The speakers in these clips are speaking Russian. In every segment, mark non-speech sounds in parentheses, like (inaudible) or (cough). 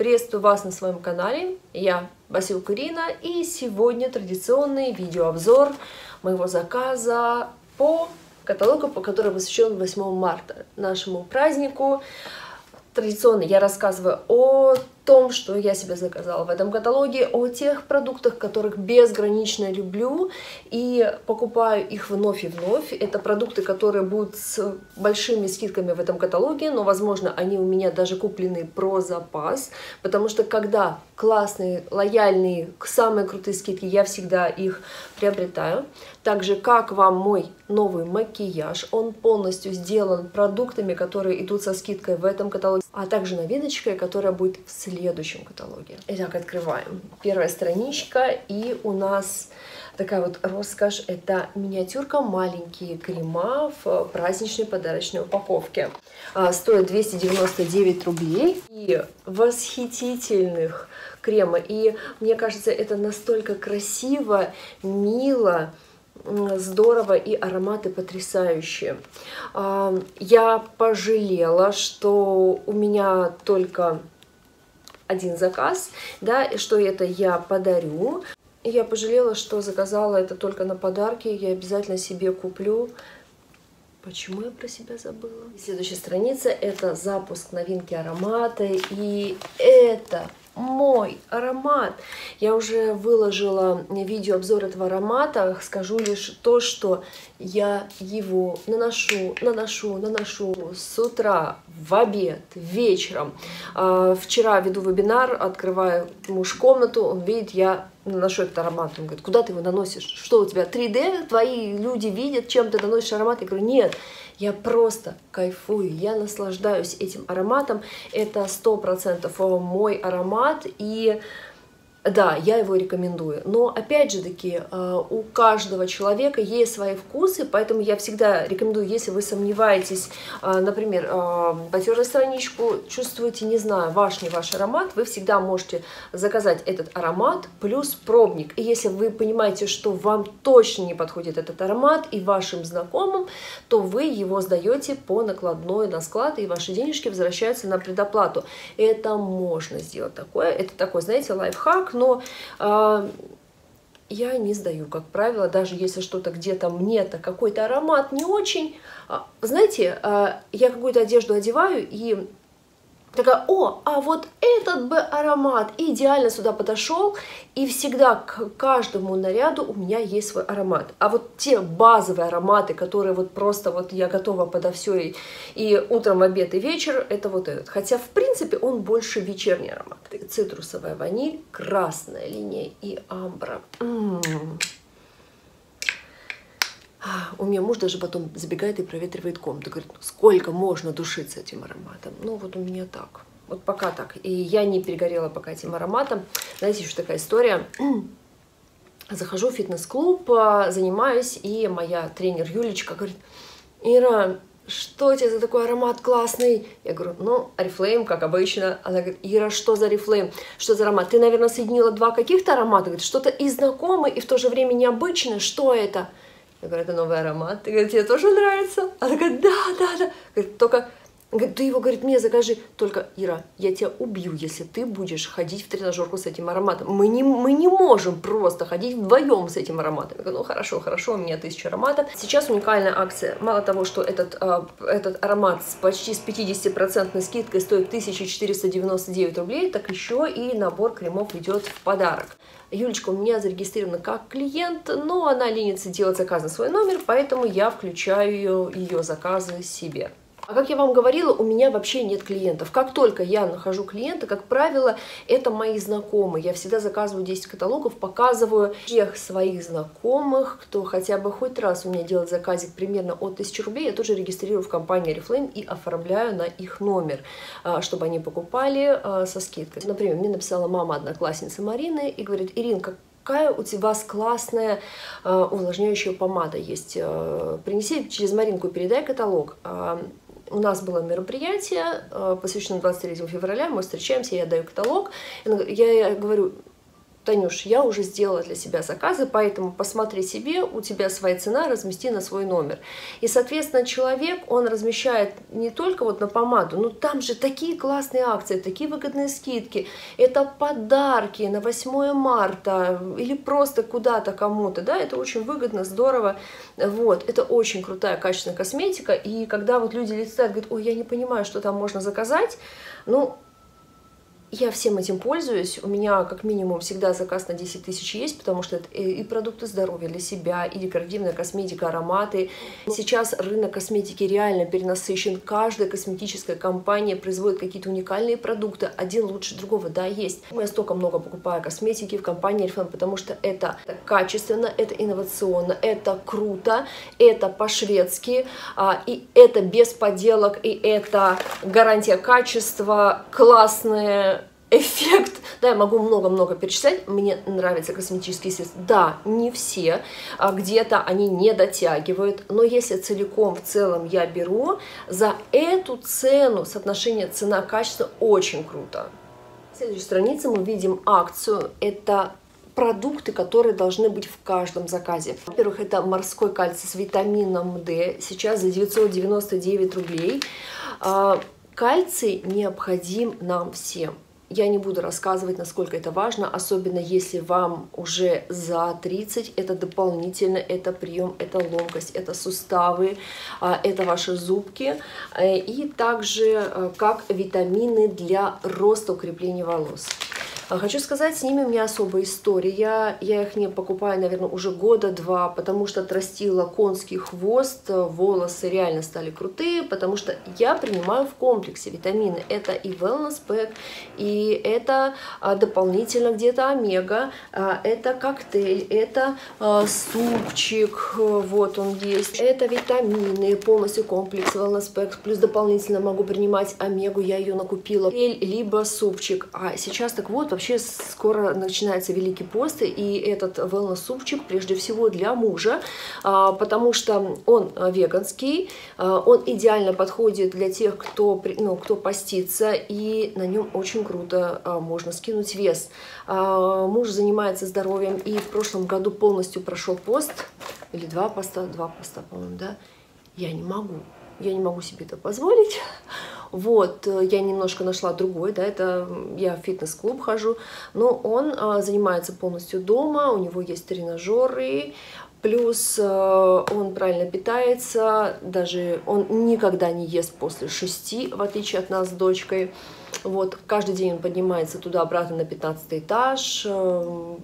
Приветствую вас на своем канале, я Василка Ирина, и сегодня традиционный видеообзор моего заказа по каталогу, по который посвящен 8 марта, нашему празднику. Традиционно я рассказываю о том, что я себе заказала в этом каталоге, о тех продуктах, которых безгранично люблю и покупаю их вновь и вновь. Это продукты, которые будут с большими скидками в этом каталоге, но, возможно, они у меня даже куплены про запас, потому что когда классные, лояльные, самые крутые скидки, я всегда их приобретаю. Также, как вам мой новый макияж, он полностью сделан продуктами, которые идут со скидкой в этом каталоге, а также новиночкой, которая будет в следующем каталоге. Итак, открываем. Первая страничка, и у нас такая вот роскошь. Это миниатюрка, маленькие крема в праздничной подарочной упаковке. А, стоит 299 рублей. И восхитительных крема. И мне кажется, это настолько красиво, мило, здорово и ароматы потрясающие. А, я пожалела, что у меня только один заказ, да, и что это я подарю. Я пожалела, что заказала это только на подарки, я обязательно себе куплю. Почему я про себя забыла? Следующая страница это запуск новинки аромата, и это мой аромат. Я уже выложила видеообзор этого аромата, скажу лишь то, что я его наношу, наношу, наношу с утра, в обед, вечером. А, вчера веду вебинар, открываю муж комнату, он видит, я наношу этот аромат. Он говорит, куда ты его наносишь? Что у тебя 3D? Твои люди видят, чем ты наносишь аромат? Я говорю, нет, я просто кайфую, я наслаждаюсь этим ароматом. Это сто процентов мой аромат и да, я его рекомендую. Но опять же таки, э, у каждого человека есть свои вкусы, поэтому я всегда рекомендую, если вы сомневаетесь, э, например, э, потерли страничку, чувствуете, не знаю, ваш, не ваш аромат, вы всегда можете заказать этот аромат плюс пробник. И если вы понимаете, что вам точно не подходит этот аромат и вашим знакомым, то вы его сдаете по накладной на склад, и ваши денежки возвращаются на предоплату. Это можно сделать такое. Это такой, знаете, лайфхак, но э, я не сдаю, как правило, даже если что-то где-то мне-то какой-то аромат не очень. А, знаете, э, я какую-то одежду одеваю и такая, о, а вот этот бы аромат идеально сюда подошел, и всегда к каждому наряду у меня есть свой аромат. А вот те базовые ароматы, которые вот просто вот я готова подо все и, и утром, обед и вечер, это вот этот. Хотя, в принципе, он больше вечерний аромат. Цитрусовая ваниль, красная линия и амбра. М -м -м. У меня муж даже потом забегает и проветривает комнату. Говорит, сколько можно душиться этим ароматом? Ну, вот у меня так. Вот пока так. И я не перегорела пока этим ароматом. Знаете, еще такая история. (clears throat) Захожу в фитнес-клуб, а, занимаюсь, и моя тренер Юлечка говорит, Ира, что у тебя за такой аромат классный? Я говорю, ну, Арифлейм, как обычно. Она говорит, Ира, что за Арифлейм? Что за аромат? Ты, наверное, соединила два каких-то аромата? Говорит, что-то и знакомое, и в то же время необычное. Что это? Я говорю, это новый аромат. Ты говорит, тебе тоже нравится? Она говорит, да, да, да. Говорит, только Говорит, ты его, говорит, мне закажи. Только, Ира, я тебя убью, если ты будешь ходить в тренажерку с этим ароматом. Мы не, мы не можем просто ходить вдвоем с этим ароматом. Я говорю, ну хорошо, хорошо, у меня тысяча ароматов. Сейчас уникальная акция. Мало того, что этот, э, этот аромат с почти с 50% скидкой стоит 1499 рублей, так еще и набор кремов идет в подарок. Юлечка у меня зарегистрирована как клиент, но она ленится делать заказ на свой номер, поэтому я включаю ее, заказы себе. А как я вам говорила, у меня вообще нет клиентов. Как только я нахожу клиента, как правило, это мои знакомые. Я всегда заказываю 10 каталогов, показываю всех своих знакомых, кто хотя бы хоть раз у меня делает заказик примерно от 1000 рублей, я тоже регистрирую в компании Oriflame и оформляю на их номер, а, чтобы они покупали а, со скидкой. Например, мне написала мама одноклассницы Марины и говорит, Ирин, как какая у тебя классная э, увлажняющая помада есть. Э, принеси через Маринку, передай каталог. Э, у нас было мероприятие, э, посвященное 23 февраля, мы встречаемся, я даю каталог, я говорю, Танюш, я уже сделала для себя заказы, поэтому посмотри себе, у тебя своя цена, размести на свой номер. И, соответственно, человек, он размещает не только вот на помаду, но там же такие классные акции, такие выгодные скидки, это подарки на 8 марта или просто куда-то кому-то, да, это очень выгодно, здорово, вот, это очень крутая, качественная косметика, и когда вот люди листают, говорят, ой, я не понимаю, что там можно заказать, ну, я всем этим пользуюсь. У меня как минимум всегда заказ на 10 тысяч есть, потому что это и продукты здоровья для себя, и декоративная косметика, ароматы. Сейчас рынок косметики реально перенасыщен. Каждая косметическая компания производит какие-то уникальные продукты. Один лучше другого, да, есть. Я столько много покупаю косметики в компании Эльфан, потому что это качественно, это инновационно, это круто, это по-шведски, а, и это без подделок, и это гарантия качества, классная эффект, да, я могу много-много перечислять, мне нравятся косметические средства, да, не все, а где-то они не дотягивают, но если целиком в целом я беру, за эту цену, соотношение цена-качество очень круто. На следующей странице мы видим акцию, это продукты, которые должны быть в каждом заказе. Во-первых, это морской кальций с витамином D, сейчас за 999 рублей. А, кальций необходим нам всем. Я не буду рассказывать, насколько это важно, особенно если вам уже за 30, это дополнительно, это прием, это ломкость, это суставы, а, это ваши зубки, э, и также э, как витамины для роста укрепления волос. А хочу сказать, с ними у меня особая история. Я их не покупаю, наверное, уже года два, потому что отрастила конский хвост, волосы реально стали крутые, потому что я принимаю в комплексе витамины. Это и wellness pack, и это а, дополнительно где-то омега, а, это коктейль, это супчик, вот он есть. Это витамины, полностью комплекс wellness pack, плюс дополнительно могу принимать омегу, я ее накупила, либо супчик. А сейчас так вот, вообще скоро начинается Великий пост, и этот wellness-супчик прежде всего для мужа, а, потому что он веганский, а, он идеально подходит для тех, кто, ну, кто постится, и на нем очень круто а, можно скинуть вес. Муж занимается здоровьем и в прошлом году полностью прошел пост, или два поста, два поста, по-моему, да, я не могу, я не могу себе это позволить. Вот, я немножко нашла другой, да, это я в фитнес-клуб хожу, но он а, занимается полностью дома, у него есть тренажеры, Плюс э, он правильно питается, даже он никогда не ест после шести, в отличие от нас с дочкой. Вот, каждый день он поднимается туда-обратно на 15 этаж, э,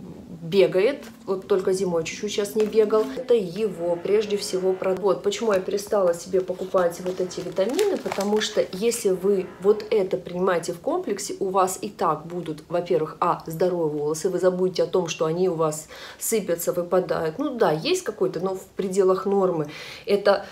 бегает, вот только зимой чуть-чуть сейчас не бегал. Это его прежде всего Вот почему я перестала себе покупать вот эти витамины, потому что если вы вот это принимаете в комплексе, у вас и так будут, во-первых, а, здоровые волосы, вы забудете о том, что они у вас сыпятся, выпадают. Ну да, есть какой-то, но в пределах нормы. Это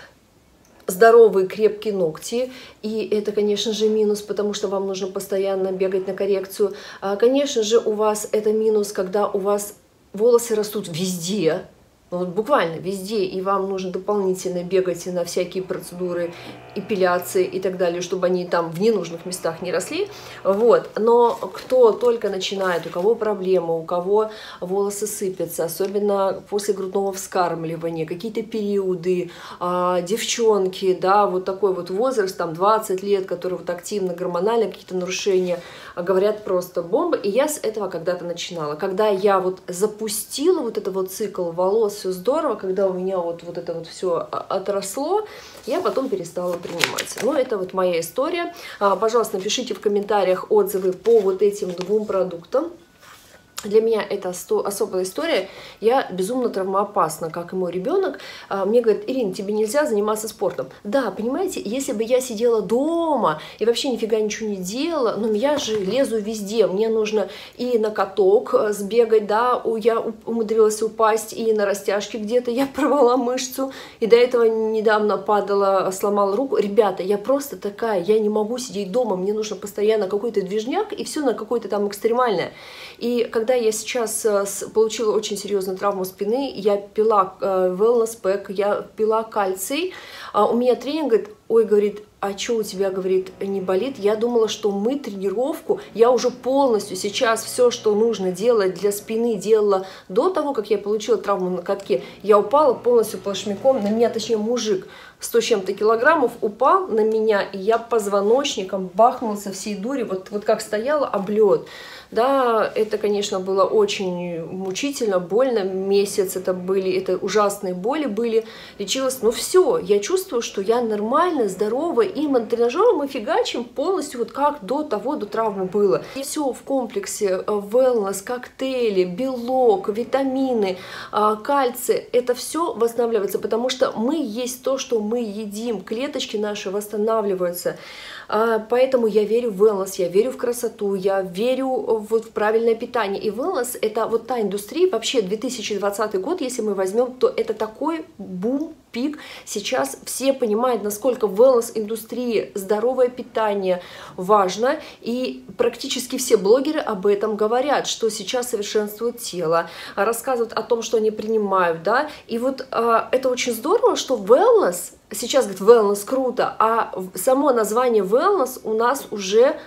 здоровые крепкие ногти, и это, конечно же, минус, потому что вам нужно постоянно бегать на коррекцию. А, конечно же, у вас это минус, когда у вас волосы растут везде, вот буквально везде, и вам нужно дополнительно бегать на всякие процедуры, эпиляции и так далее, чтобы они там в ненужных местах не росли, вот, но кто только начинает, у кого проблемы, у кого волосы сыпятся, особенно после грудного вскармливания, какие-то периоды, а, девчонки, да, вот такой вот возраст, там 20 лет, которые вот активно гормонально какие-то нарушения, говорят просто бомба, и я с этого когда-то начинала, когда я вот запустила вот этот вот цикл волос, все здорово, когда у меня вот, вот это вот все отросло, я потом перестала принимать. Ну, это вот моя история. А, пожалуйста, напишите в комментариях отзывы по вот этим двум продуктам. Для меня это особая история. Я безумно травмоопасна, как и мой ребенок. А, мне говорят, Ирина, тебе нельзя заниматься спортом. Да, понимаете, если бы я сидела дома и вообще нифига ничего не делала, но я же лезу везде. Мне нужно и на каток э, сбегать, да, я умудрилась упасть, и на растяжке где-то я (laughs) порвала мышцу, и до этого недавно падала, сломала руку. Ребята, я просто такая, я не могу сидеть дома, мне нужно постоянно какой-то движняк, и все на какое-то там экстремальное. И когда я сейчас э, получила очень серьезную травму спины, я пила э, wellness pack, я пила кальций, а у меня тренинг говорит, ой, говорит, а что у тебя, говорит, не болит? Я думала, что мы тренировку, я уже полностью сейчас все, что нужно делать для спины, делала до того, как я получила травму на катке. Я упала полностью плашмяком, на меня, точнее, мужик 100 чем-то килограммов упал на меня, и я позвоночником бахнулся всей дури, вот, вот как стояла, облет. Да, это, конечно, было очень мучительно, больно, месяц это были, это ужасные боли были, лечилась, но все, я чувствую, что я нормально, здорова, и мы тренажером мы фигачим полностью вот как до того, до травмы было. И все в комплексе, э, wellness, коктейли, белок, витамины, а, кальций, это все восстанавливается, потому что мы есть то, что мы едим, клеточки наши восстанавливаются. А, поэтому я верю в wellness, я верю в красоту, я верю вот в правильное питание. И wellness это вот та индустрия, вообще 2020 год, если мы возьмем, то это такой бум, пик. Сейчас все понимают, насколько wellness-индустрии, здоровое питание важно, и практически все блогеры об этом говорят, что сейчас совершенствуют тело, рассказывают о том, что они принимают, да, и вот э, это очень здорово, что wellness, сейчас говорит wellness круто, а само название wellness у нас уже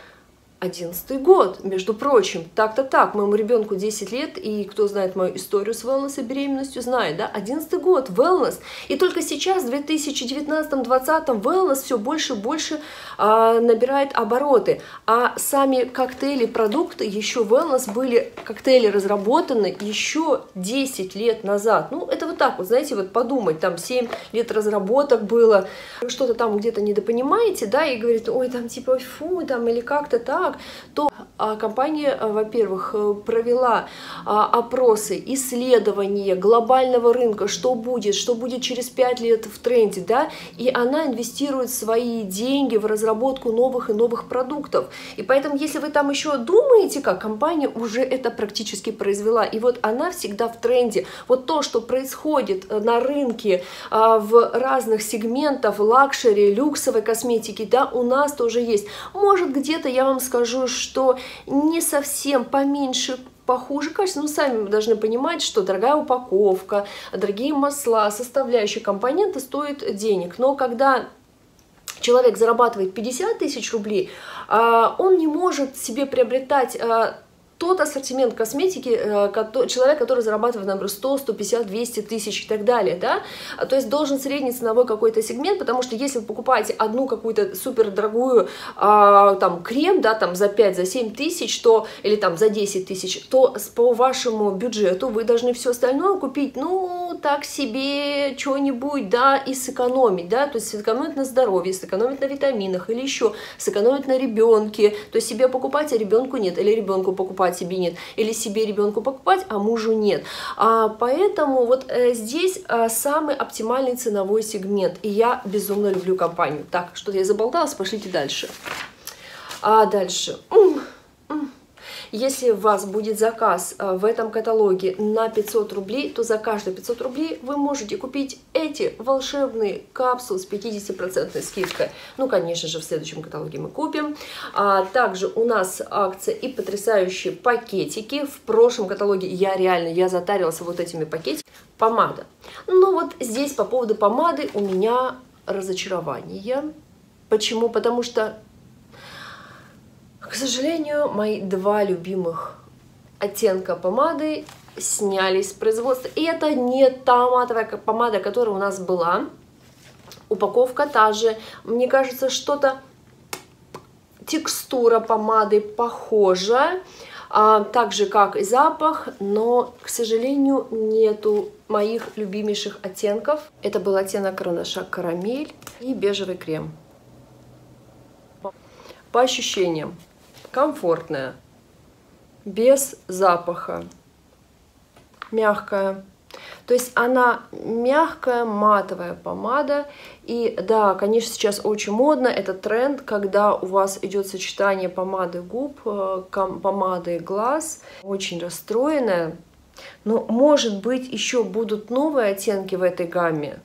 Одиннадцатый год, между прочим, так-то так, моему ребенку 10 лет, и кто знает мою историю с wellness и беременностью, знает, да, одиннадцатый год, wellness, и только сейчас, в 2019-2020, wellness все больше и больше а, набирает обороты, а сами коктейли, продукты, еще wellness были, коктейли разработаны еще 10 лет назад, ну, это вот так вот, знаете, вот подумать, там 7 лет разработок было, что-то там где-то недопонимаете, да, и говорит, ой, там типа, фу, там, или как-то так, так, то а, компания, а, во-первых, э, провела а, опросы, исследования глобального рынка, что будет, что будет через 5 лет в тренде, да, и она инвестирует свои деньги в разработку новых и новых продуктов. И поэтому, если вы там еще думаете, как компания уже это практически произвела, и вот она всегда в тренде. Вот то, что происходит э, на рынке в разных сегментах лакшери, люксовой косметики, да, у нас тоже есть. Может, где-то я вам скажу, скажу, не совсем поменьше похуже качество. Ну, сами должны понимать, что дорогая упаковка, дорогие масла, составляющие компоненты стоят денег. Но когда человек зарабатывает 50 тысяч рублей, а, он не может себе приобретать а, тот ассортимент косметики, э, человек, который зарабатывает, например, 100, 150, 200 тысяч и так далее, да, а, то есть должен средний ценовой какой-то сегмент, потому что если вы покупаете одну какую-то супер дорогую, а, там, крем, да, там, за 5, за 7 тысяч, то, или там за 10 тысяч, то по вашему бюджету вы должны все остальное купить, ну, так себе, что-нибудь, да, и сэкономить, да, то есть сэкономить на здоровье, сэкономить на витаминах или еще сэкономить на ребенке, то есть себе покупать, а ребенку нет, или ребенку покупать покупать себе нет, или себе ребенку покупать, а мужу нет. А, поэтому вот э, здесь а, самый оптимальный ценовой сегмент, и я безумно люблю компанию. Так, что-то я заболталась, пошлите дальше. А дальше. Если у вас будет заказ э, в этом каталоге на 500 рублей, то за каждые 500 рублей вы можете купить эти волшебные капсулы с 50% скидкой. Ну, конечно же, в следующем каталоге мы купим. А также у нас акция и потрясающие пакетики. В прошлом каталоге я реально, я затарилась вот этими пакетиками. Помада. Ну вот здесь по поводу помады у меня разочарование. Почему? Потому что к сожалению, мои два любимых оттенка помады снялись с производства. И это не та матовая помада, которая у нас была. Упаковка та же. Мне кажется, что-то текстура помады похожа, а, так же как и запах, но, к сожалению, нету моих любимейших оттенков. Это был оттенок карандаша карамель и бежевый крем. По ощущениям, комфортная, без запаха, мягкая. То есть она мягкая матовая помада. И да, конечно, сейчас очень модно, это тренд, когда у вас идет сочетание помады губ, э, помады глаз. Очень расстроенная. Но может быть еще будут новые оттенки в этой гамме.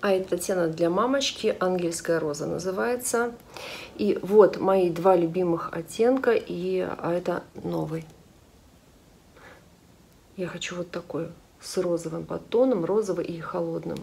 А это оттенок для мамочки, ангельская роза называется. И вот мои два любимых оттенка, и а это новый. Я хочу вот такой с розовым подтоном, розовый и холодным.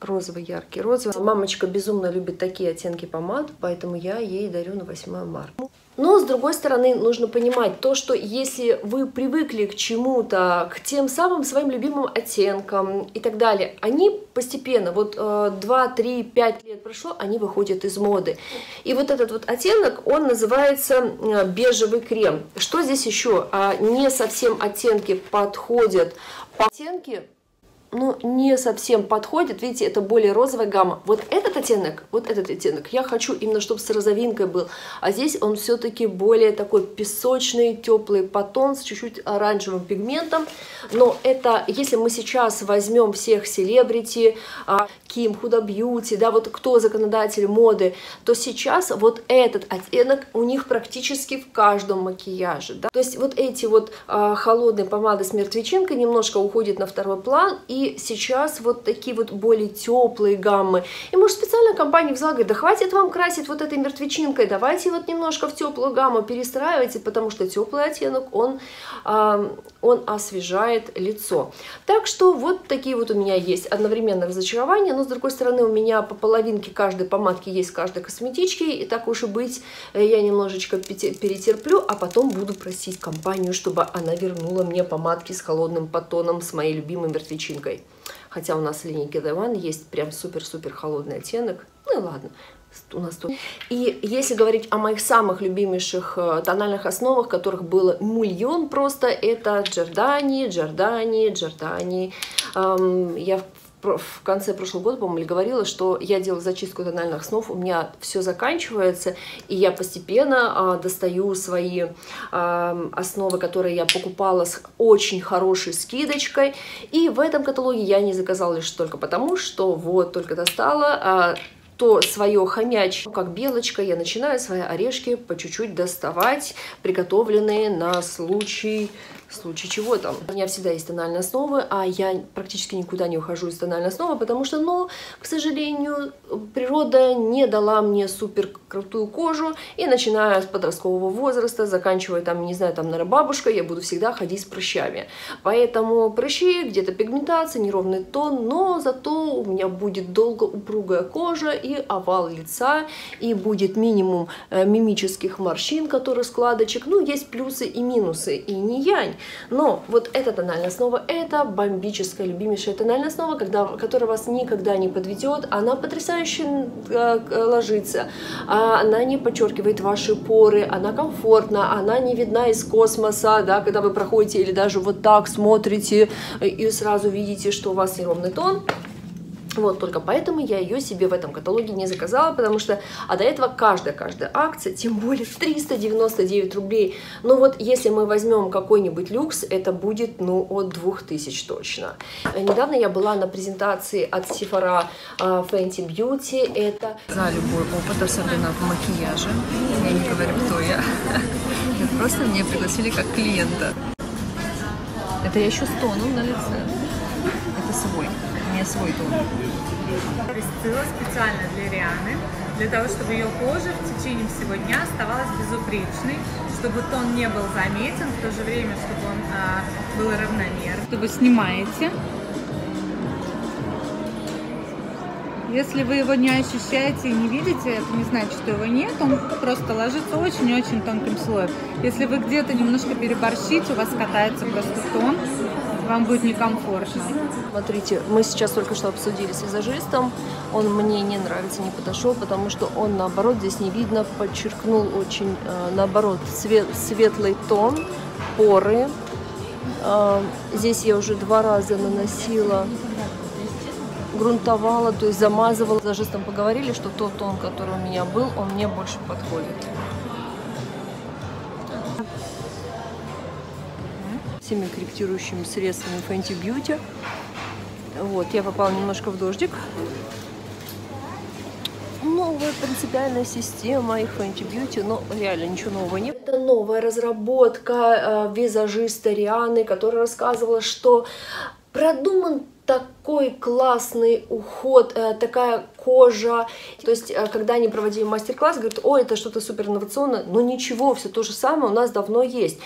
розовый, яркий розовый. Мамочка безумно любит такие оттенки помад, поэтому я ей дарю на 8 марта. Но, с другой стороны, нужно понимать то, что если вы привыкли к чему-то, к тем самым своим любимым оттенкам и так далее, они постепенно, вот 2, 3, 5 лет прошло, они выходят из моды. И вот этот вот оттенок, он называется э, бежевый крем. Что здесь еще? А, не совсем оттенки подходят. Оттенки ну, не совсем подходит. Видите, это более розовая гамма. Вот этот оттенок, вот этот оттенок, я хочу именно, чтобы с розовинкой был. А здесь он все-таки более такой песочный, теплый потон с чуть-чуть оранжевым пигментом. Но это, если мы сейчас возьмем всех селебрити, Ким, Худа Бьюти, да, вот кто законодатель моды, то сейчас вот этот оттенок у них практически в каждом макияже. Да? То есть вот эти вот а, холодные помады с мертвечинкой немножко уходят на второй план, и сейчас вот такие вот более теплые гаммы. И может специально компания взяла, говорит, да хватит вам красить вот этой мертвечинкой, давайте вот немножко в теплую гамму перестраивайте, потому что теплый оттенок, он, э, он освежает лицо. Так что вот такие вот у меня есть одновременно разочарования, но с другой стороны у меня по половинке каждой помадки есть каждой косметички, и так уж и быть, э, я немножечко перетерплю, а потом буду просить компанию, чтобы она вернула мне помадки с холодным потоном, с моей любимой мертвечинкой. Хотя у нас в линейке One есть прям супер-супер холодный оттенок. Ну и ладно, у нас тут. И если говорить о моих самых любимейших э, тональных основах, которых было мульон просто, это Джордани, Джордани, Джордани. Эм, я в конце прошлого года, по-моему, говорила, что я делаю зачистку тональных основ, у меня все заканчивается, и я постепенно а, достаю свои а, основы, которые я покупала с очень хорошей скидочкой, и в этом каталоге я не заказала лишь только потому, что вот только достала, а, то свое хомячье, как белочка, я начинаю свои орешки по чуть-чуть доставать, приготовленные на случай в случае чего там. У меня всегда есть тональные основы, а я практически никуда не ухожу из тональной основы, потому что, ну, к сожалению, природа не дала мне супер крутую кожу, и начиная с подросткового возраста, заканчивая там, не знаю, там, наверное, бабушка, я буду всегда ходить с прыщами. Поэтому прыщи, где-то пигментация, неровный тон, но зато у меня будет долго упругая кожа и овал лица, и будет минимум э, мимических морщин, которые складочек. Ну, есть плюсы и минусы, и не янь. Но вот эта тональная основа, это бомбическая, любимейшая тональная основа, когда, которая вас никогда не подведет. Она потрясающе э, ложится, а она не подчеркивает ваши поры, она комфортна, она не видна из космоса, да, когда вы проходите или даже вот так смотрите и сразу видите, что у вас неровный тон. Вот, только поэтому я ее себе в этом каталоге не заказала, потому что, а до этого каждая-каждая акция, тем более 399 рублей. Но вот если мы возьмем какой-нибудь люкс, это будет, ну, от 2000 точно. Недавно я была на презентации от Sephora uh, Fenty Beauty, это... За любой опыт, особенно в макияже, я не говорю, кто я, (laughs) просто меня пригласили как клиента. Это я еще с тоном на лице, это свой свой тон. Растила специально для Рианы, для того, чтобы ее кожа в течение всего дня оставалась безупречной, чтобы тон не был заметен, в то же время, чтобы он а, был равномерным. Что вы снимаете. Если вы его не ощущаете и не видите, это не значит, что его нет, он просто ложится очень-очень тонким слоем. Если вы где-то немножко переборщите, у вас катается просто тон, вам будет некомфортно. Смотрите, мы сейчас только что обсудили с визажистом, он мне не нравится, не подошел, потому что он, наоборот, здесь не видно, подчеркнул очень, э, наоборот, свет, светлый тон, поры. Э, здесь я уже два раза наносила грунтовала, то есть замазывала. С визажистом поговорили, что тот тон, который у меня был, он мне больше подходит. Всеми корректирующими средствами Fenty Beauty. Вот, я попала немножко в дождик. Новая принципиальная система их Fenty Beauty, но реально ничего нового нет. Это новая разработка э, визажиста Рианы, которая рассказывала, что продуман такой классный уход, э, такая кожа. То есть, э, когда они проводили мастер-класс, говорят, ой, это что-то супер инновационное, но ничего, все то же самое у нас давно есть.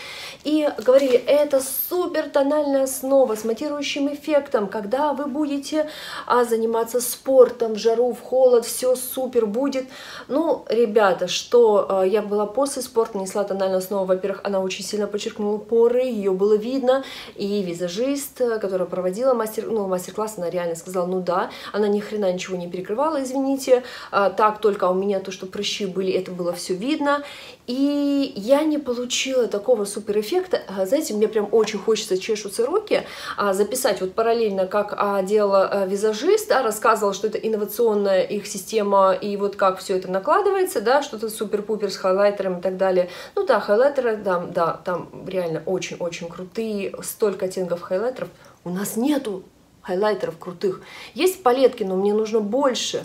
И говорили, это супер тональная основа с матирующим эффектом, когда вы будете а, заниматься спортом в жару, в холод, все супер будет. Ну, ребята, что а, я была после спорта, несла тональную основу, во-первых, она очень сильно подчеркнула поры, ее было видно, и визажист, которая проводила мастер, ну, мастер-класс, она реально сказала, ну да, она ни хрена ничего не перекрывала, извините, а, так только у меня то, что прыщи были, это было все видно, и я не получила такого супер эффекта, а, знаете, мне прям очень хочется чешутся руки, а, записать вот параллельно, как делала визажист, да, рассказывала, что это инновационная их система, и вот как все это накладывается, да, что-то супер-пупер с хайлайтером и так далее. Ну да, хайлайтеры, да, да, там реально очень-очень крутые, столько оттенков хайлайтеров. У нас нету хайлайтеров крутых. Есть палетки, но мне нужно больше.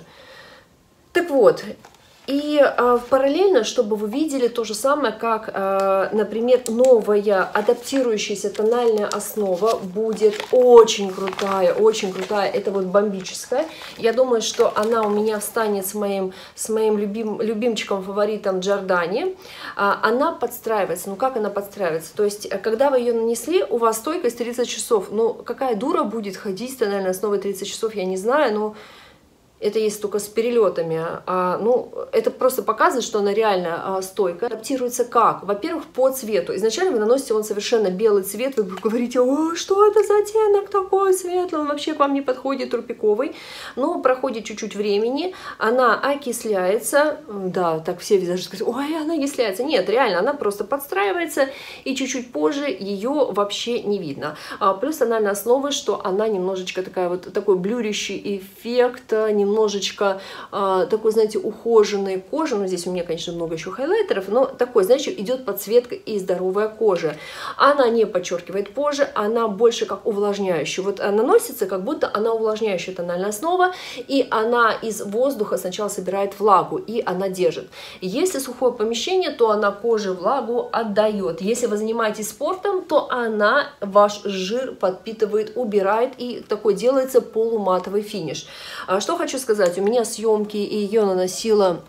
Так вот, и э, параллельно, чтобы вы видели то же самое, как, э, например, новая адаптирующаяся тональная основа будет очень крутая, очень крутая, это вот бомбическая. Я думаю, что она у меня встанет с моим, с моим любим, любимчиком, фаворитом Джордани. Э, она подстраивается. Ну как она подстраивается? То есть, когда вы ее нанесли, у вас стойкость 30 часов. Ну какая дура будет ходить с тональной основой 30 часов, я не знаю, но это есть только с перелетами. А, ну, это просто показывает, что она реально а, стойкая. Адаптируется как? Во-первых, по цвету. Изначально вы наносите он совершенно белый цвет, вы говорите, о, что это за оттенок такой светлый, он вообще к вам не подходит, трупиковый. Но проходит чуть-чуть времени, она окисляется, да, так все визажисты говорят, ой, она окисляется. Нет, реально, она просто подстраивается, и чуть-чуть позже ее вообще не видно. А, плюс тональная основа, что она немножечко такая вот, такой блюрящий эффект, немножечко э, такой, знаете, ухоженной кожи. Ну, здесь у меня, конечно, много еще хайлайтеров, но такой, знаете, идет подсветка и здоровая кожа. Она не подчеркивает позже, она больше как увлажняющая. Вот наносится, как будто она увлажняющая тональная основа, и она из воздуха сначала собирает влагу, и она держит. Если сухое помещение, то она коже влагу отдает. Если вы занимаетесь спортом, то она ваш жир подпитывает, убирает, и такой делается полуматовый финиш. А что хочу хочу сказать, у меня съемки, и ее наносила,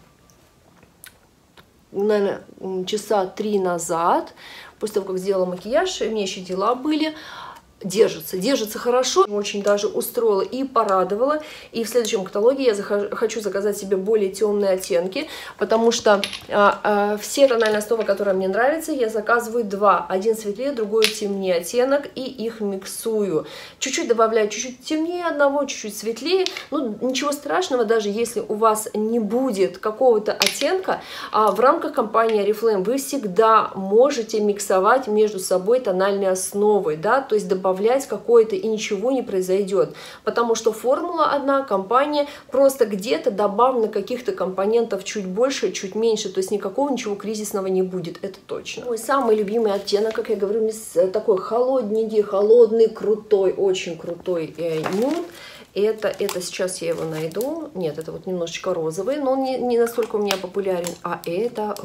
наверное, часа три назад, после того, как сделала макияж, у меня еще дела были, держится, держится хорошо, очень даже устроила и порадовала. И в следующем каталоге я хочу заказать себе более темные оттенки, потому что а, а, все тональные основы, которые мне нравятся, я заказываю два. Один светлее, другой темнее оттенок, и их миксую. Чуть-чуть добавляю, чуть-чуть темнее одного, чуть-чуть светлее. Ну, ничего страшного, даже если у вас не будет какого-то оттенка, а в рамках компании Oriflame вы всегда можете миксовать между собой тональные основы, да, то есть добавлять добавлять какое-то и ничего не произойдет. Потому что формула одна, компания, просто где-то добавлено каких-то компонентов чуть больше, чуть меньше, то есть никакого ничего кризисного не будет, это точно. Мой самый любимый оттенок, как я говорю, такой холодненький, холодный, крутой, очень крутой э, нюд. Это, это сейчас я его найду. Нет, это вот немножечко розовый, но он не, не настолько у меня популярен. А это...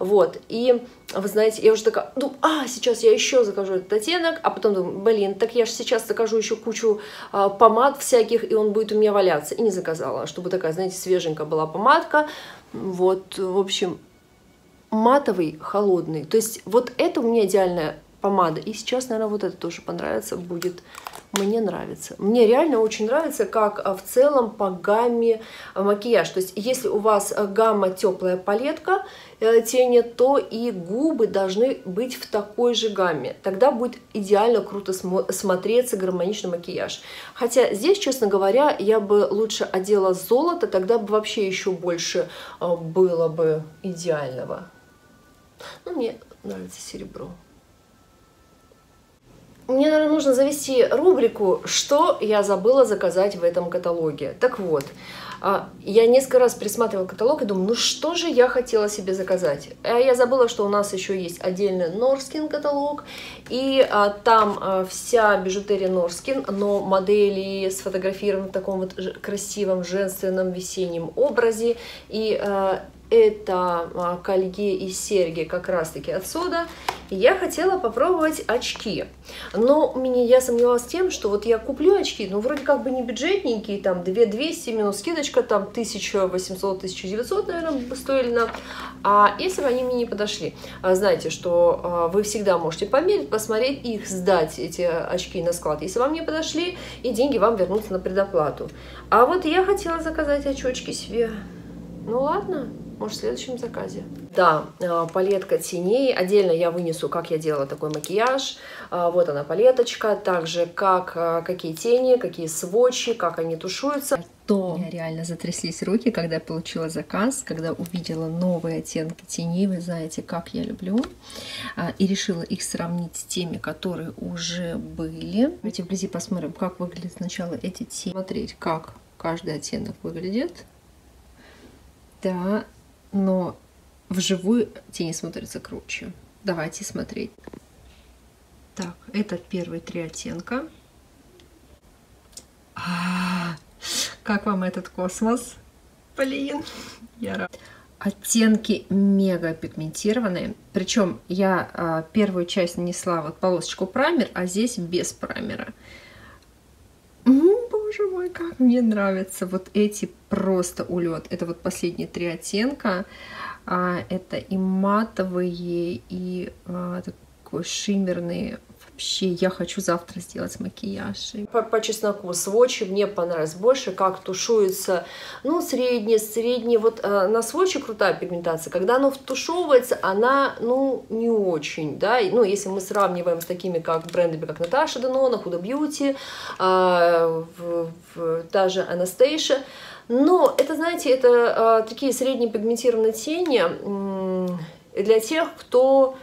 Вот. И вы знаете, я уже такая, ну, а, сейчас я еще закажу этот оттенок, а потом думаю, блин, так я же сейчас закажу еще кучу а, помад всяких, и он будет у меня валяться. И не заказала, чтобы такая, знаете, свеженькая была помадка. Вот, в общем, матовый, холодный. То есть вот это у меня идеальная помада. И сейчас, наверное, вот это тоже понравится будет мне нравится. Мне реально очень нравится, как а, в целом по гамме а, макияж. То есть, если у вас а, гамма теплая палетка э, тени, то и губы должны быть в такой же гамме. Тогда будет идеально круто смотреться гармоничный макияж. Хотя здесь, честно говоря, я бы лучше одела золото, тогда бы вообще еще больше было бы идеального. Ну, мне нравится серебро мне, наверное, нужно завести рубрику «Что я забыла заказать в этом каталоге?». Так вот, а, я несколько раз присматривала каталог и думаю, ну что же я хотела себе заказать? А я забыла, что у нас еще есть отдельный Норскин каталог, и а, там вся бижутерия Норскин, но модели сфотографированы в таком вот красивом, женственном, весеннем образе, и это а, колье и серьги как раз-таки отсюда. Я хотела попробовать очки. Но мне, я сомневалась тем, что вот я куплю очки, ну вроде как бы не бюджетненькие, там 2200 минус скидочка, там 1800-1900, наверное, стоили на... А если бы они мне не подошли? А, знаете, что а, вы всегда можете померить, посмотреть их, сдать эти очки на склад. Если вам не подошли, и деньги вам вернутся на предоплату. А вот я хотела заказать очечки себе. Ну ладно, может, в следующем заказе. Да, а, палетка теней. Отдельно я вынесу, как я делала такой макияж. А, вот она палеточка. Также, как, а, какие тени, какие сводчи, как они тушуются. То у меня реально затряслись руки, когда я получила заказ, когда увидела новые оттенки теней. Вы знаете, как я люблю. И решила их сравнить с теми, которые уже были. Давайте вблизи посмотрим, как выглядят сначала эти тени. Смотреть, как каждый оттенок выглядит. Да, но вживую тени смотрятся круче. Давайте смотреть. Так, это первые три оттенка. А -а -а, как вам этот космос? Блин, (laughs) я рад. Оттенки мега пигментированные. Причем я а, первую часть нанесла вот полосочку праймер, а здесь без праймера. Боже мой, как мне нравятся вот эти просто улет. Это вот последние три оттенка. А, это и матовые, и а, такой шиммерные Вообще, я хочу завтра сделать макияж. По, по чесноку сводчи мне понравилось больше, как тушуется, ну, средний, средний. Вот э, на сводче крутая пигментация. Когда оно втушевывается, она, ну, не очень, да. Ну, если мы сравниваем с такими, как брендами, как Наташа Денона, Huda Beauty, э, в, в, та же Anastasia, но это, знаете, это э, такие среднепигментированные тени э, для тех, кто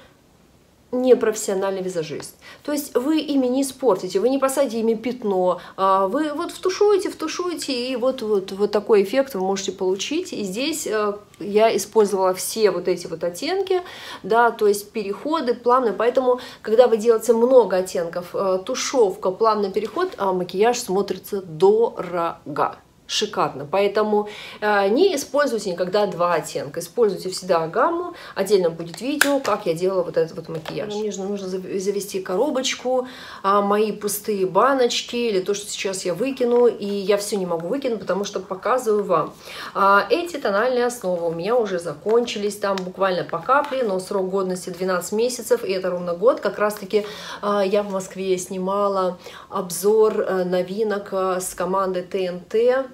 не профессиональный визажист. То есть вы ими не испортите, вы не посадите ими пятно, а вы вот втушуете, втушуете, и вот, вот, вот такой эффект вы можете получить. И здесь э, я использовала все вот эти вот оттенки, да, то есть переходы плавные, поэтому, когда вы делаете много оттенков, э, тушевка, плавный переход, а макияж смотрится дорого шикарно. Поэтому э, не используйте никогда два оттенка, используйте всегда гамму. Отдельно будет видео, как я делала вот этот вот макияж. Мне нужно, нужно завести коробочку, э, мои пустые баночки или то, что сейчас я выкину, и я все не могу выкинуть, потому что показываю вам. Э, эти тональные основы у меня уже закончились, там буквально по капле, но срок годности 12 месяцев, и это ровно год. Как раз таки э, я в Москве снимала обзор э, новинок э, с командой ТНТ.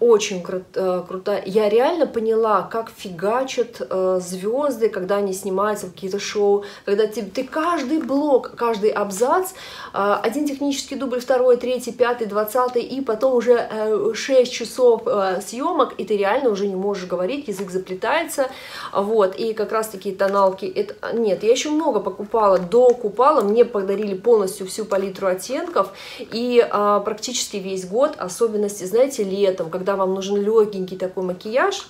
очень кру э, крутая. Я реально поняла, как фигачат э, звезды, когда они снимаются в какие-то шоу, когда ты, ты каждый блок, каждый абзац, э, один технический дубль, второй, третий, пятый, двадцатый, и потом уже э, 6 часов съемок, и ты реально уже не можешь говорить, язык заплетается, вот, и как раз такие тоналки, это, нет, я еще много покупала, докупала, мне подарили полностью всю палитру оттенков, и э, практически весь год, особенности, знаете, летом, когда вам нужен легенький такой макияж,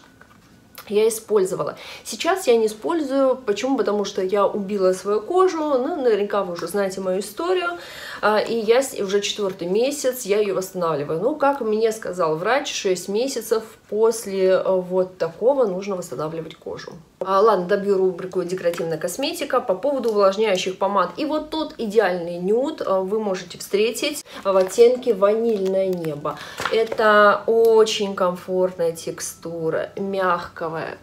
я использовала. Сейчас я не использую. Почему? Потому что я убила свою кожу. Ну, наверняка вы уже знаете мою историю. А, и я уже четвертый месяц, я ее восстанавливаю. Ну, как мне сказал врач, 6 месяцев после э, вот такого нужно восстанавливать кожу. А, ладно, добью рубрику декоративная косметика по поводу увлажняющих помад. И вот тот идеальный нюд э, вы можете встретить в оттенке ванильное небо. Это очень комфортная текстура, мягкая,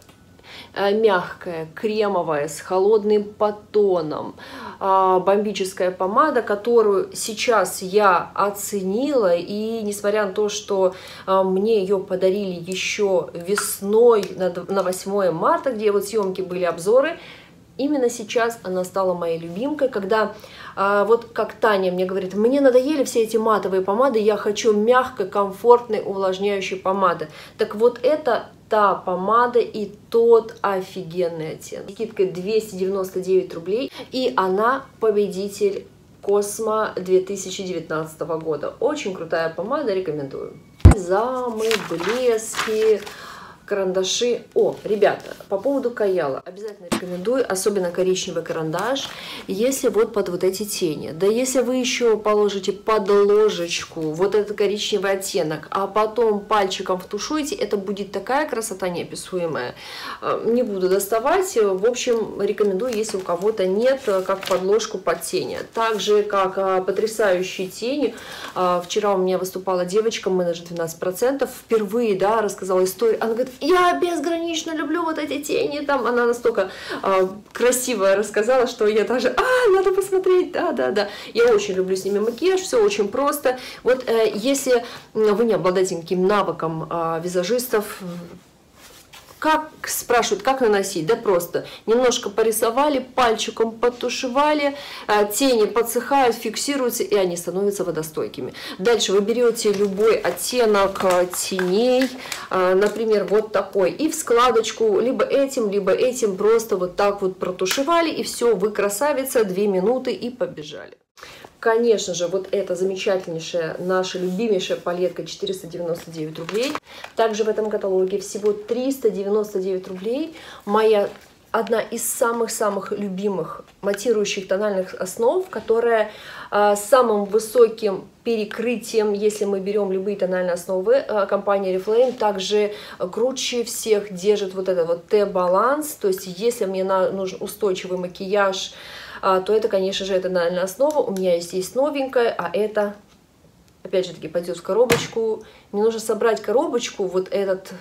мягкая, кремовая, с холодным подтоном, а, бомбическая помада, которую сейчас я оценила, и несмотря на то, что а, мне ее подарили еще весной на 8 марта, где вот съемки были обзоры, именно сейчас она стала моей любимкой, когда а, вот как Таня мне говорит, мне надоели все эти матовые помады, я хочу мягкой, комфортной, увлажняющей помады. Так вот это та помада и тот офигенный оттенок. Скидка 299 рублей, и она победитель Космо 2019 года. Очень крутая помада, рекомендую. Замы, блески, карандаши. О, ребята, по поводу каяла. Обязательно рекомендую, особенно коричневый карандаш, если вот под вот эти тени. Да если вы еще положите под ложечку вот этот коричневый оттенок, а потом пальчиком втушуете, это будет такая красота неописуемая. А, не буду доставать. В общем, рекомендую, если у кого-то нет, как подложку под тени. Также, как а, потрясающие тени. Вчера у меня выступала девочка, менеджер 12%, впервые, да, рассказала историю. Она говорит, я безгранично люблю вот эти тени, там она настолько э, красиво рассказала, что я даже, а, надо посмотреть, да, да, да. Я очень люблю с ними макияж, все очень просто. Вот э, если вы не обладаете никаким навыком э, визажистов, как спрашивают, как наносить? Да просто немножко порисовали, пальчиком потушевали, а, тени подсыхают, фиксируются, и они становятся водостойкими. Дальше вы берете любой оттенок а, теней, а, например, вот такой, и в складочку либо этим, либо этим просто вот так вот протушевали, и все, вы красавица, две минуты и побежали. Конечно же, вот эта замечательнейшая, наша любимейшая палетка 499 рублей. Также в этом каталоге всего 399 рублей. Моя одна из самых-самых любимых матирующих тональных основ, которая э, самым высоким перекрытием, если мы берем любые тональные основы, э, компания Reflame также круче всех держит вот этот вот Т-баланс, то есть если мне нужен устойчивый макияж, а, то это, конечно же, это тональная основа. У меня есть, есть новенькая, а это, опять же таки, пойдет в коробочку. Мне нужно собрать коробочку, вот этот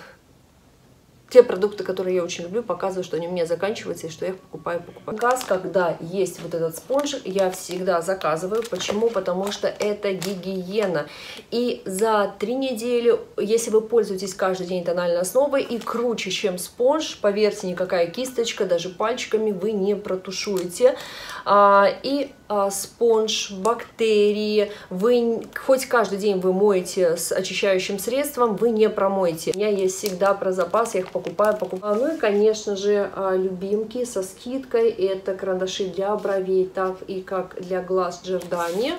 те продукты, которые я очень люблю, показываю, что они у меня заканчиваются и что я их покупаю, покупаю. Газ, когда есть вот этот спонж, я всегда заказываю. Почему? Потому что это гигиена. И за три недели, если вы пользуетесь каждый день тональной основой и круче, чем спонж, поверьте, никакая кисточка, даже пальчиками вы не протушуете. А, и спонж, бактерии, вы хоть каждый день вы моете с очищающим средством, вы не промоете. У меня есть всегда про запас, я их покупаю, покупаю. Ну и, конечно же, а, любимки со скидкой, это карандаши для бровей, так и как для глаз Джордани.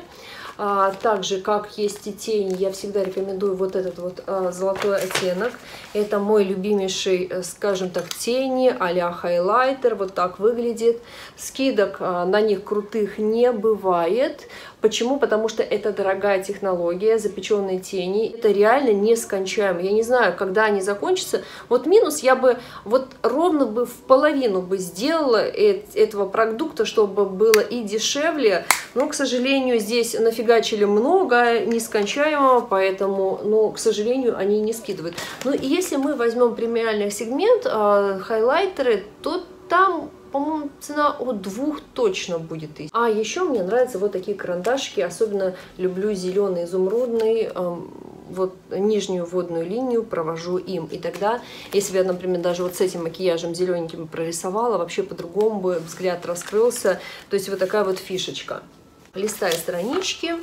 А, также, как есть и тени, я всегда рекомендую вот этот вот а, золотой оттенок. Это мой любимейший, э, скажем так, тени а-ля хайлайтер. Вот так выглядит. Скидок а, на них крутых не бывает. Почему? Потому что это дорогая технология, запеченные тени. Это реально нескончаемо. Я не знаю, когда они закончатся. Вот минус я бы вот ровно бы в половину бы сделала этого продукта, чтобы было и дешевле. Но, к сожалению, здесь нафигачили много нескончаемого, поэтому, ну, к сожалению, они не скидывают. Ну, и если мы возьмем премиальный сегмент, э, хайлайтеры, то там по-моему, цена от двух точно будет. А еще мне нравятся вот такие карандашики, особенно люблю зеленый изумрудный, эм, вот нижнюю водную линию провожу им. И тогда, если бы я, например, даже вот с этим макияжем зелененьким прорисовала, вообще по-другому бы взгляд раскрылся. То есть вот такая вот фишечка. Листая странички,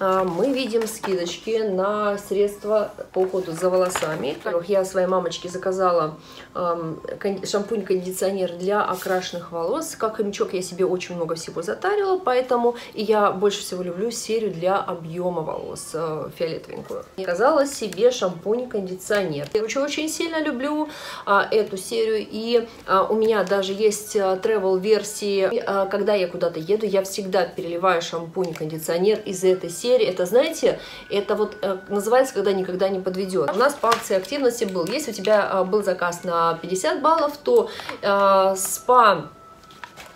мы видим скидочки на средства по уходу за волосами. Во-первых, я своей мамочке заказала шампунь-кондиционер для окрашенных волос. Как хомячок я себе очень много всего затарила, поэтому я больше всего люблю серию для объема волос э, фиолетовенькую. Заказала себе шампунь-кондиционер. Я очень, сильно люблю а, эту серию, и а, у меня даже есть travel версии. Когда я куда-то еду, я всегда переливаю шампунь-кондиционер из этой серии серии, это, знаете, это вот э, называется, когда никогда не подведет. У нас по акции активности был, если у тебя э, был заказ на 50 баллов, то э, спа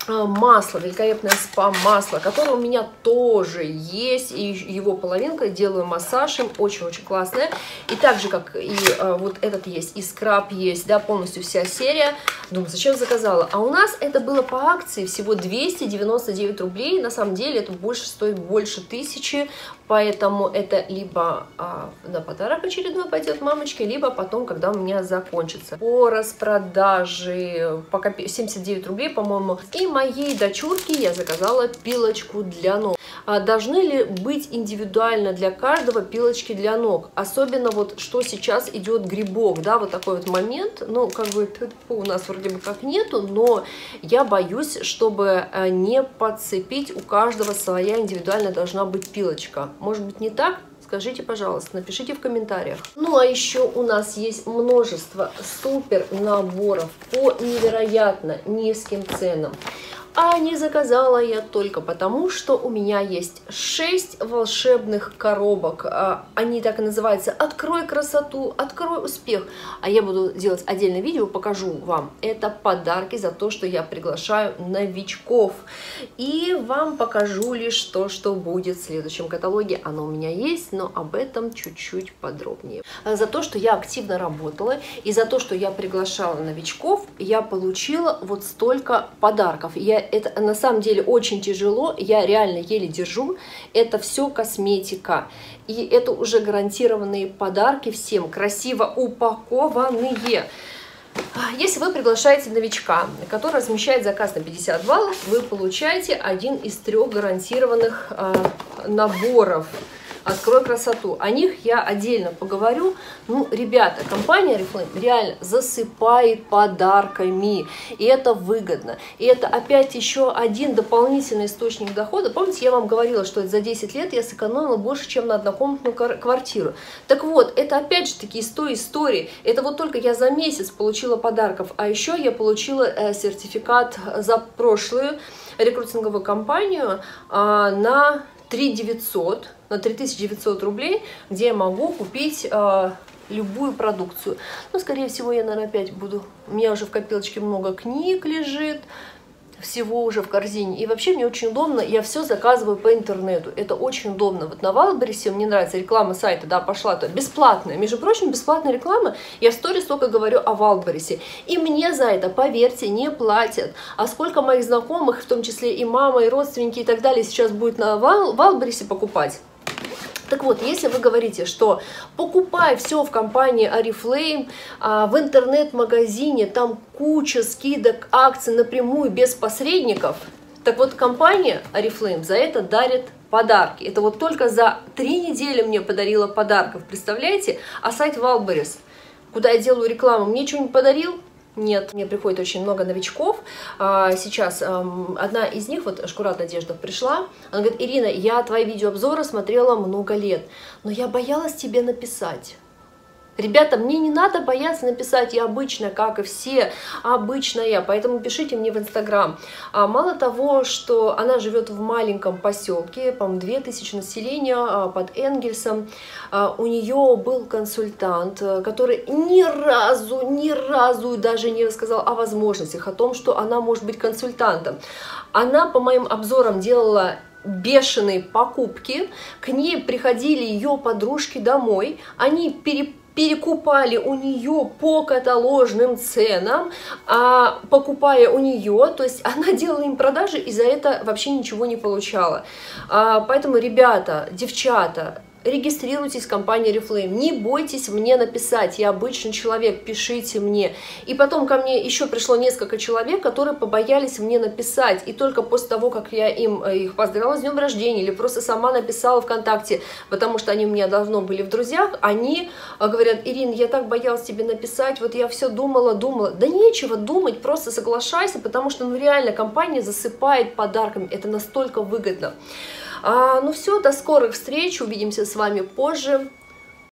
масло, великолепное спа-масло, которое у меня тоже есть, и его половинка, делаю массаж им, очень-очень классное. И так же, как и а, вот этот есть, и скраб есть, да, полностью вся серия. Думаю, зачем заказала? А у нас это было по акции всего 299 рублей, на самом деле это больше стоит больше тысячи, поэтому это либо а, на подарок очередной пойдет мамочке, либо потом, когда у меня закончится. По распродаже по 79 рублей, по-моему, и моей дочурке я заказала пилочку для ног. А должны ли быть индивидуально для каждого пилочки для ног? Особенно вот что сейчас идет грибок, да, вот такой вот момент, ну, как бы у нас вроде бы как нету, но я боюсь, чтобы э, не подцепить, у каждого своя индивидуальная должна быть пилочка. Может быть не так, Скажите, пожалуйста, напишите в комментариях. Ну а еще у нас есть множество супер наборов по невероятно низким ценам. А не заказала я только потому, что у меня есть 6 волшебных коробок. А, они так и называются «Открой красоту», «Открой успех». А я буду делать отдельное видео, покажу вам. Это подарки за то, что я приглашаю новичков. И вам покажу лишь то, что будет в следующем каталоге. Оно у меня есть, но об этом чуть-чуть подробнее. За то, что я активно работала и за то, что я приглашала новичков, я получила вот столько подарков. Я это на самом деле очень тяжело, я реально еле держу. Это все косметика. И это уже гарантированные подарки всем, красиво упакованные. Если вы приглашаете новичка, который размещает заказ на 50 баллов, вы получаете один из трех гарантированных э, наборов «Открой красоту». О них я отдельно поговорю. Ну, ребята, компания Oriflame реально засыпает подарками, и это выгодно. И это опять еще один дополнительный источник дохода. Помните, я вам говорила, что за 10 лет я сэкономила больше, чем на однокомнатную квартиру. Так вот, это опять же таки из той истории. Это вот только я за месяц получила подарков, а еще я получила э, сертификат за прошлую рекрутинговую кампанию э, на 3 900 на 3900 рублей, где я могу купить э, любую продукцию. Но, скорее всего, я, наверное, опять буду... У меня уже в копилочке много книг лежит, всего уже в корзине. И вообще мне очень удобно, я все заказываю по интернету. Это очень удобно. Вот на Wildberries мне нравится реклама сайта, да, пошла, то бесплатная. Между прочим, бесплатная реклама, я в сторис только говорю о Wildberries. И мне за это, поверьте, не платят. А сколько моих знакомых, в том числе и мама, и родственники и так далее, сейчас будет на Вал Wildberries покупать. Так вот, если вы говорите, что покупай все в компании Oriflame, а, в интернет-магазине, там куча скидок, акций напрямую, без посредников, так вот компания Oriflame за это дарит подарки. Это вот только за три недели мне подарила подарков, представляете? А сайт Wildberries, куда я делаю рекламу, мне что-нибудь подарил? Нет, мне приходит очень много новичков. А, сейчас одна из них, вот Шкурат Надежда, пришла. Она говорит, Ирина, я твои видеообзоры смотрела много лет, но я боялась тебе написать. Ребята, мне не надо бояться написать «я обычная», как и все, обычная, поэтому пишите мне в Инстаграм. А мало того, что она живет в маленьком поселке, по-моему, 2000 населения а, под Энгельсом, а, у нее был консультант, э, который ни разу, ни разу даже не рассказал о возможностях, о том, что она может быть консультантом. Она по моим обзорам делала бешеные покупки, к ней приходили ее подружки домой, они переп перекупали у нее по каталожным ценам, а покупая у нее, то есть она делала им продажи и за это вообще ничего не получала. А, поэтому, ребята, девчата, регистрируйтесь в компании Reflame, не бойтесь мне написать, я обычный человек, пишите мне. И потом ко мне еще пришло несколько человек, которые побоялись мне написать, и только после того, как я им э, их поздравила с днем рождения, или просто сама написала ВКонтакте, потому что они у меня давно были в друзьях, они э, говорят, Ирина, я так боялась тебе написать, вот я все думала, думала. Да нечего думать, просто соглашайся, потому что ну реально компания засыпает подарками, это настолько выгодно. А, ну все, до скорых встреч, увидимся с вами позже.